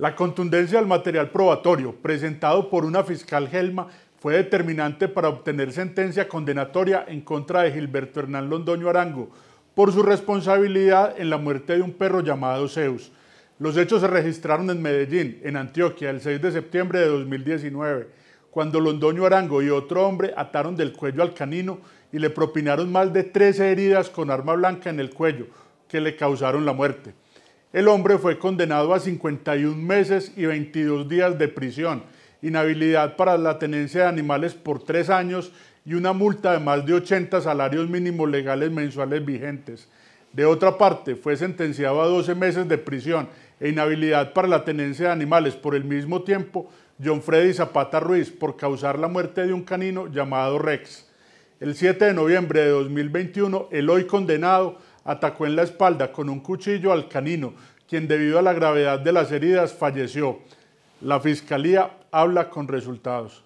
La contundencia del material probatorio presentado por una fiscal Gelma fue determinante para obtener sentencia condenatoria en contra de Gilberto Hernán Londoño Arango por su responsabilidad en la muerte de un perro llamado Zeus. Los hechos se registraron en Medellín, en Antioquia, el 6 de septiembre de 2019, cuando Londoño Arango y otro hombre ataron del cuello al canino y le propinaron más de 13 heridas con arma blanca en el cuello, que le causaron la muerte. El hombre fue condenado a 51 meses y 22 días de prisión, inhabilidad para la tenencia de animales por tres años y una multa de más de 80 salarios mínimos legales mensuales vigentes. De otra parte, fue sentenciado a 12 meses de prisión e inhabilidad para la tenencia de animales por el mismo tiempo John Freddy Zapata Ruiz por causar la muerte de un canino llamado Rex. El 7 de noviembre de 2021, el hoy condenado atacó en la espalda con un cuchillo al canino, quien debido a la gravedad de las heridas falleció. La fiscalía habla con resultados.